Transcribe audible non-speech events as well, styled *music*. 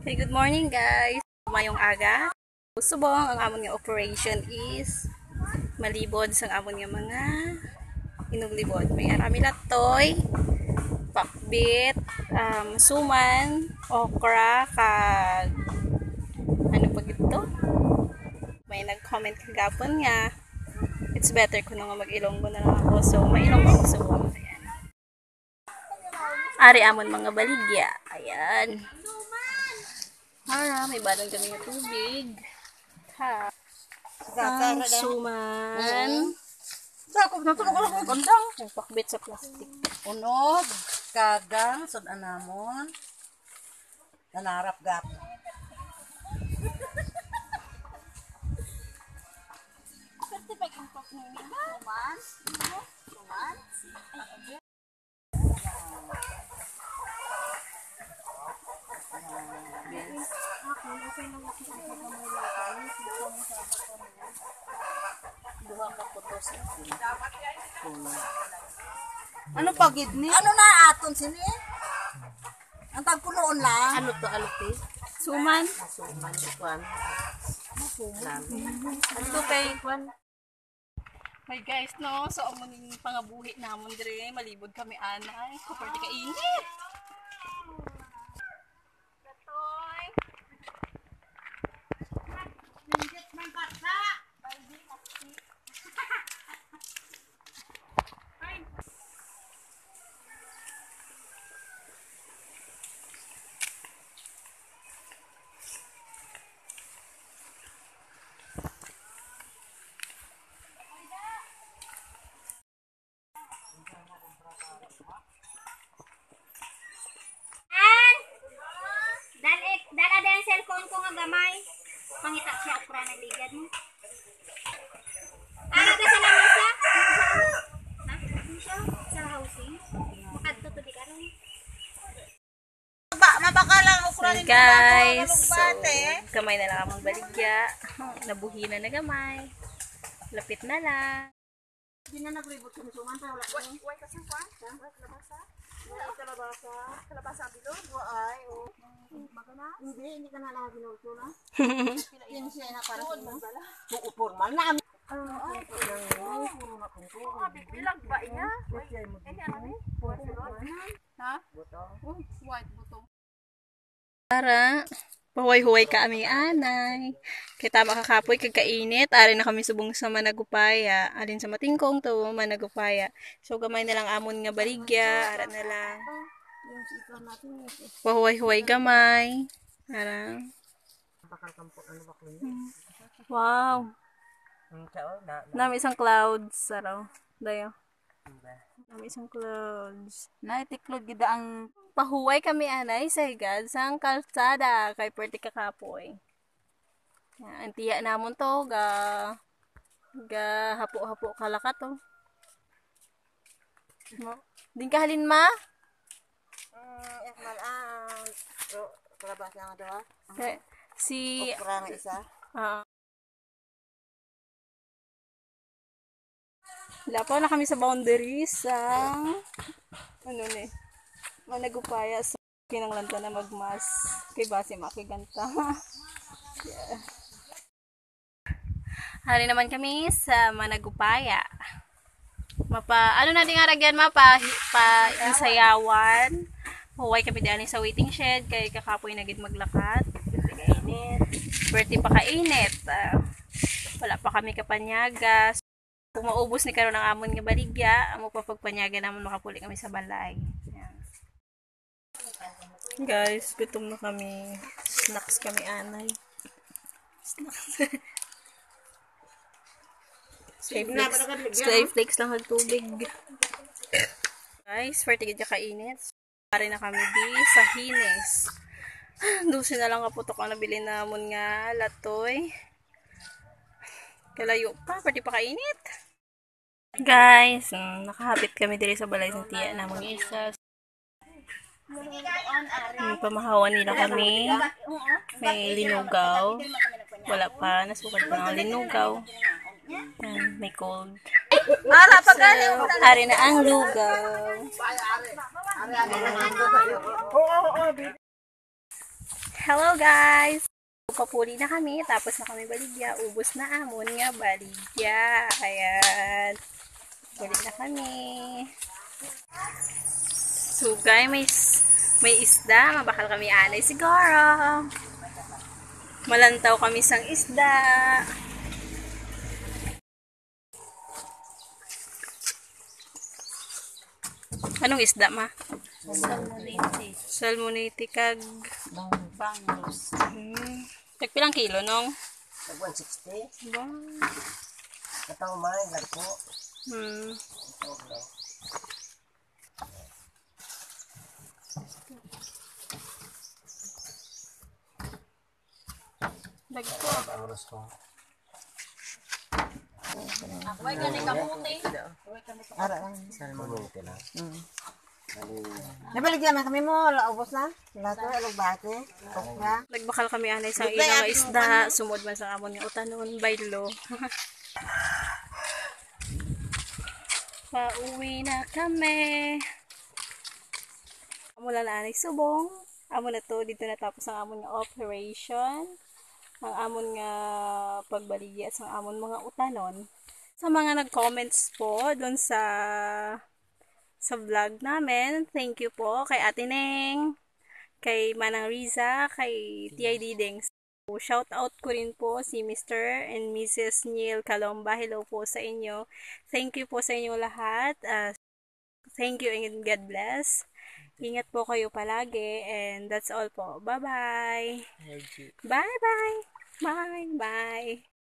Okay, good morning guys. Mayong aga. Subong ang amon nga operation is malibod sang amon nga mga inuglibod. May arami latoy, pakbit, um, suman, okra, kag ano pa gito? May nag-comment kagapon nga it's better kung nga mag-ilonggo na lang ako. So, may ilonggo ako subong. Ayan. Ari amon mga baligya. Ayan. Para, may balon kami ng tubig. Ha. Ang suman. Sakop na tulog ako gandang. Ang pakbit sa plastic. Unog, kagang, sud anamon. Nanarap gap. Ano pagid ni? Ano na aton sini? Ang tagpuloon lang. Ano to, alupi? Suman. Suman kwan. Ano kay Kwan? Hi guys, no? So, amo ning pangabuhi namon dire. Malibod kami anay. Kaparte ka init. Pangita siya okra na ligad mo. Ano ka sa? Ha? Ano siya? Sa housing? Makadto to di karon. Ba, mabakalang ukra ni guys, so, gamay na lang among baligya. Nabuhi na na gamay. Lapit na lang. Hindi na nagribot kami suman pa wala ko. Why kasi kwan? Why kalabasa? Wala kalabasa. Kalabasa bilog. Ay, oh. Hindi, hindi ka na lang ginuto na. *laughs* Yan siya na para sa mo. Oo, formal na. Ay, puro na kung to. Bilang ba niya? Ini ano ni? Ha? Oh, white butong. Para pahuway-huway ka aming anay. Kita makakapoy kagkainit. Ari na kami subong sa managupaya. Alin sa matingkong to, managupaya. So, gamay na lang amon nga baligya. Ara na lang. Pahuway-huway gamay. Ara. Ano Wow. Nami isang clouds. Araw. Dayo. Nami isang clouds. Naitiklod gida ang Pahuway kami anay sa higad sang kalsada kay perti kakapoy. Yan, ang tiya namon to ga ga hapo-hapo kalaka to. No? Din ka halin ma? Mm, ekmal ah. Ro, kalabasa nga daw. Kay- Si Ukra nga isa. ah Lapaw na kami sa boundaries sa ano ni managupaya sa kinanglanta na magmas kay base makiganta. *laughs* yeah. Hari naman kami sa managupaya. Mapa ano na din nga ragyan mapa pa insayawan. Huway kami dani sa waiting shed kay kakapoy na gid maglakat. Berti pa kainit. Ah, wala pa kami kapanyaga. Kung maubos ni karon ang amon nga baligya, amo pa pagpanyaga namon makapuli kami sa balay. Yan. Guys, gutom na kami. Snacks kami anay. Snacks. *laughs* Stay flakes. Lang ang tubig. Guys, for tigid kainit. Pare na kami di sa Hines. *laughs* Dusi na lang kaputok ang nabili namon nga latoy. Kalayo pa, pwede pa kainit. Guys, mm, nakahapit kami diri sa balay ng tiya namon isa. Mm, pamahawan nila kami. May linugaw. Wala pa, nasukad pa ng linugaw. Yan, may cold. Ara galing. Ari na ang lugaw. Hello guys! Papuli na kami, tapos na kami baligya. Ubus na amon nga baligya. Ayan. Balik na kami. So guys, may, may isda. Mabakal kami anay siguro. Malantaw kami sang isda. Anong isda ma? Salmonite kag Bangos. hmm. Nagpilang kilo nung? Tag 160. Ba? Katang may lagpo. Hmm. Dagko. Oras ko. Ara lang. Salmon. Mm. Nabaligyan na kami mo, laubos na. Sila to, alugbate. Okra. Nagbakal kami anay sa nga isda. Sumod man sa amon nga utanon. Baylo. *laughs* Pauwi na kami. Amo na anay subong. Amo na to. Dito natapos ang amon nga operation. Ang amon nga pagbaligya sa amon mga utanon. Sa mga nag-comments po doon sa sa vlog namin. Thank you po kay Ate Neng, kay Manang Riza, kay TID Dings. Shout out ko rin po si Mr. and Mrs. Neil Calomba. Hello po sa inyo. Thank you po sa inyo lahat. Uh, thank you and God bless. Ingat po kayo palagi and that's all po. Bye-bye. Bye-bye. Bye-bye.